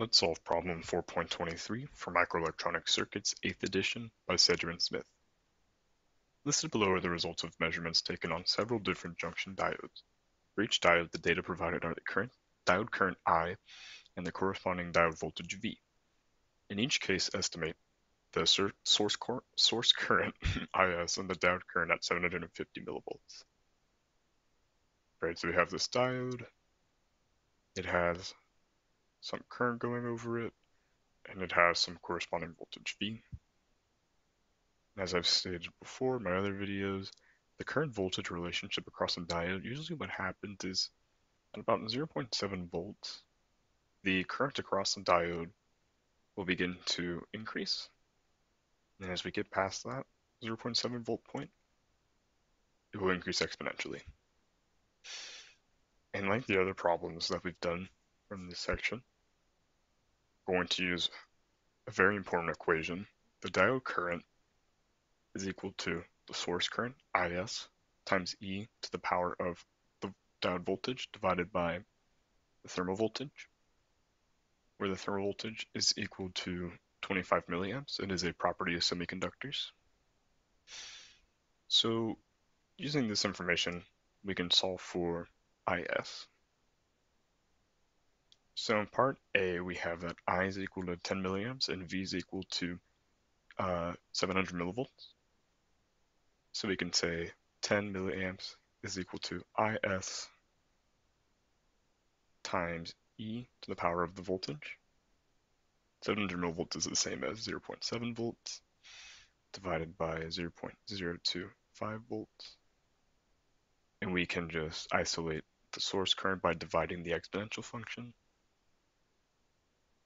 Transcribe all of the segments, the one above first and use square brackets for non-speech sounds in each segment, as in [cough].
Let's solve problem 4.23 for Microelectronic Circuits 8th edition by Sedra Smith. Listed below are the results of measurements taken on several different junction diodes. For each diode, the data provided are the current, diode current I and the corresponding diode voltage V. In each case, estimate the source, source [laughs] current IS and the diode current at 750 millivolts. Right, so we have this diode. It has some current going over it, and it has some corresponding voltage V. As I've stated before in my other videos, the current voltage relationship across a diode, usually what happens is at about 0.7 volts, the current across the diode will begin to increase. And as we get past that 0.7 volt point, it will increase exponentially. And like the other problems that we've done from this section, going to use a very important equation. The diode current is equal to the source current, IS, times E to the power of the diode voltage divided by the thermal voltage, where the thermal voltage is equal to 25 milliamps. It is a property of semiconductors. So using this information, we can solve for IS. So in part A, we have that I is equal to 10 milliamps and V is equal to uh, 700 millivolts. So we can say 10 milliamps is equal to IS times E to the power of the voltage. 700 millivolts is the same as 0.7 volts divided by 0.025 volts. And we can just isolate the source current by dividing the exponential function.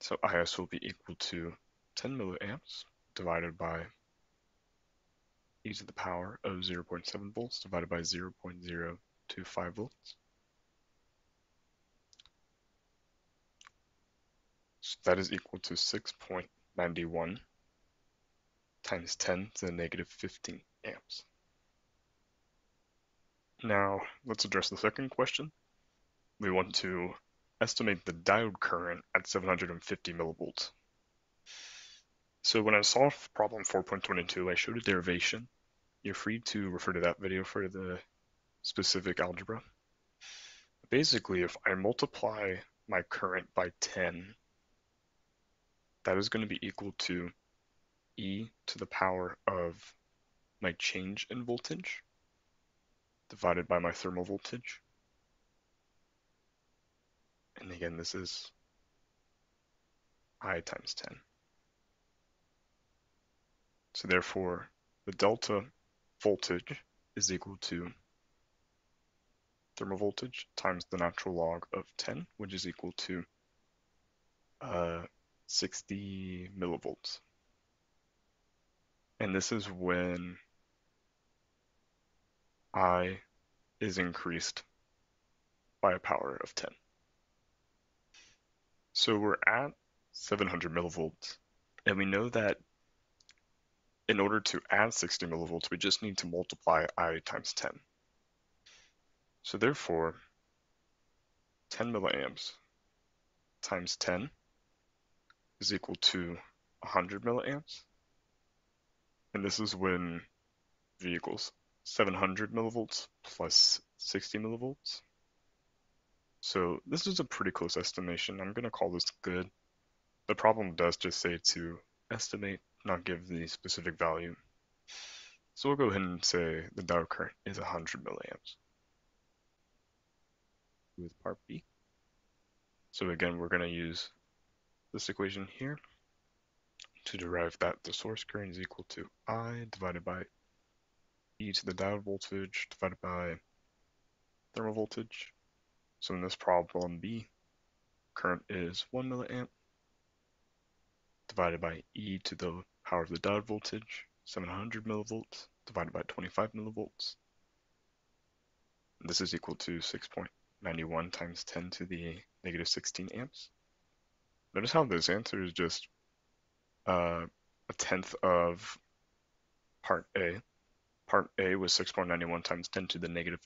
So IS will be equal to 10 milliamps divided by e to the power of 0.7 volts divided by 0.025 volts. So that is equal to 6.91 times 10 to the negative 15 amps. Now, let's address the second question. We want to estimate the diode current at 750 millivolts. So when I solved problem 4.22, I showed a derivation. You're free to refer to that video for the specific algebra. Basically, if I multiply my current by 10, that is going to be equal to e to the power of my change in voltage divided by my thermal voltage. And again, this is I times 10. So therefore, the delta voltage is equal to thermal voltage times the natural log of 10, which is equal to uh, 60 millivolts. And this is when I is increased by a power of 10. So we're at 700 millivolts, and we know that in order to add 60 millivolts, we just need to multiply I times 10. So therefore, 10 milliamps times 10 is equal to 100 milliamps. And this is when V equals 700 millivolts plus 60 millivolts. So this is a pretty close estimation. I'm going to call this good. The problem does just say to estimate, not give the specific value. So we'll go ahead and say the diode current is 100 milliamps. With part B. So again, we're going to use this equation here to derive that the source current is equal to I divided by e to the diode voltage divided by thermal voltage so in this problem B, current is 1 milliamp divided by e to the power of the diode voltage, 700 millivolts divided by 25 millivolts. This is equal to 6.91 times 10 to the negative 16 amps. Notice how this answer is just uh, a tenth of part A. Part A was 6.91 times 10 to the negative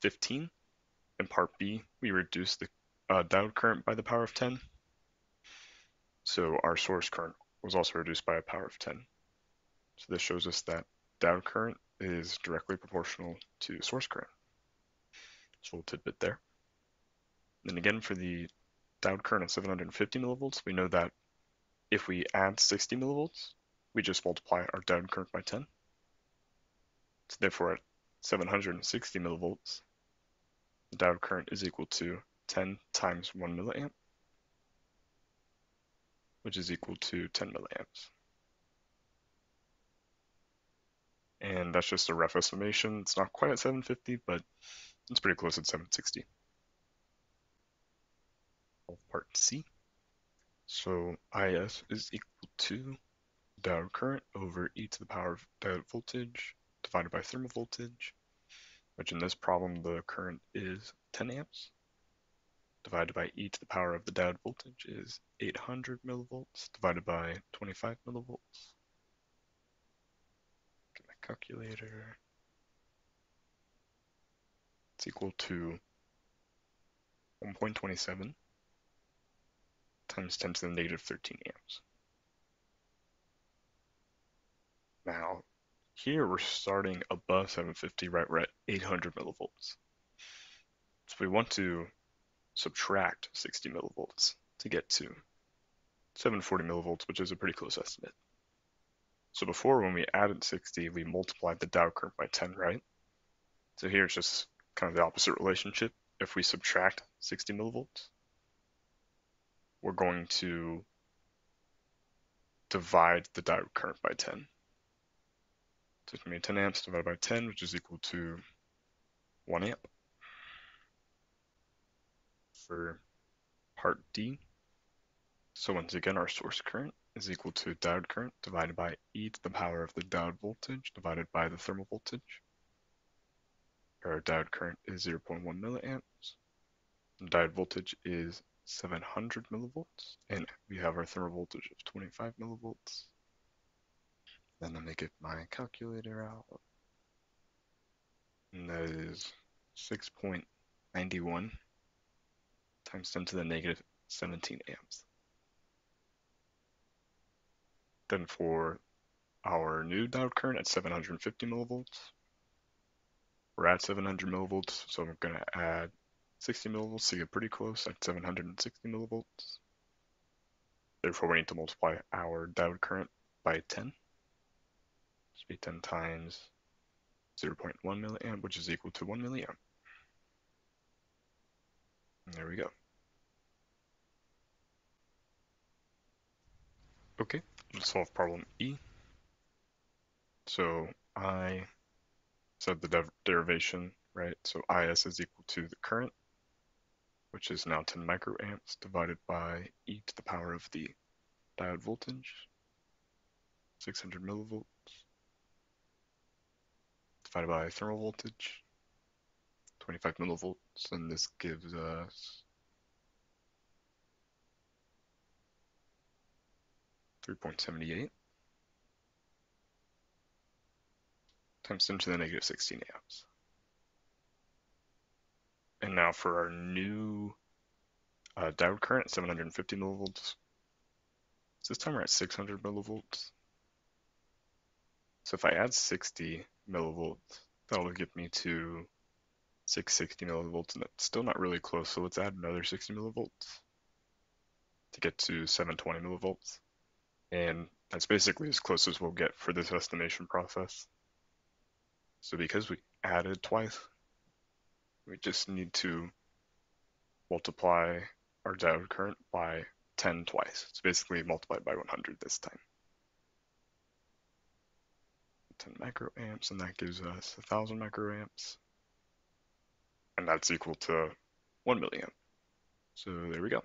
15. In part B, we reduce the uh, diode current by the power of 10. So our source current was also reduced by a power of 10. So this shows us that diode current is directly proportional to source current. So little tidbit there. Then again, for the diode current at 750 millivolts, we know that if we add 60 millivolts, we just multiply our diode current by 10. So therefore, at 760 millivolts, diode current is equal to 10 times 1 milliamp, which is equal to 10 milliamps. And that's just a rough estimation. It's not quite at 750, but it's pretty close at 760. Part C. So IS is equal to diode current over e to the power of diode voltage divided by thermal voltage, which in this problem the current is 10 amps, divided by e to the power of the diode voltage is 800 millivolts divided by 25 millivolts. Get my calculator. It's equal to 1.27 times 10 to the negative 13 amps. Now, here we're starting above 750, right? We're at 800 millivolts. So we want to subtract 60 millivolts to get to 740 millivolts, which is a pretty close estimate. So before, when we added 60, we multiplied the diode current by 10, right? So here it's just kind of the opposite relationship. If we subtract 60 millivolts, we're going to divide the diode current by 10. So to be 10 amps divided by 10, which is equal to 1 amp. For part D, so once again, our source current is equal to diode current divided by e to the power of the diode voltage divided by the thermal voltage. Our diode current is 0.1 milliamps. Diode voltage is 700 millivolts, and we have our thermal voltage of 25 millivolts. Then let me get my calculator out. And that is 6.91 times 10 to the negative 17 amps. Then for our new diode current at 750 millivolts, we're at 700 millivolts, so I'm going to add 60 millivolts to get pretty close at 760 millivolts. Therefore, we need to multiply our diode current by 10. Be 10 times 0.1 milliamp, which is equal to 1 milliamp. And there we go. Okay, let's solve problem E. So I said the derivation, right? So IS is equal to the current which is now 10 microamps divided by e to the power of the diode voltage, 600 millivolts, divided by thermal voltage, 25 millivolts, and this gives us 3.78 times 10 to the negative 16 amps. And now for our new uh, diode current, 750 millivolts. So this time we're at 600 millivolts. So if I add 60 millivolts, that'll get me to 660 millivolts, and that's still not really close. So let's add another 60 millivolts to get to 720 millivolts. And that's basically as close as we'll get for this estimation process. So because we added twice, we just need to multiply our diode current by 10 twice. So basically multiplied by 100 this time. 10 microamps, and that gives us 1,000 microamps. And that's equal to 1 milliamp. So there we go.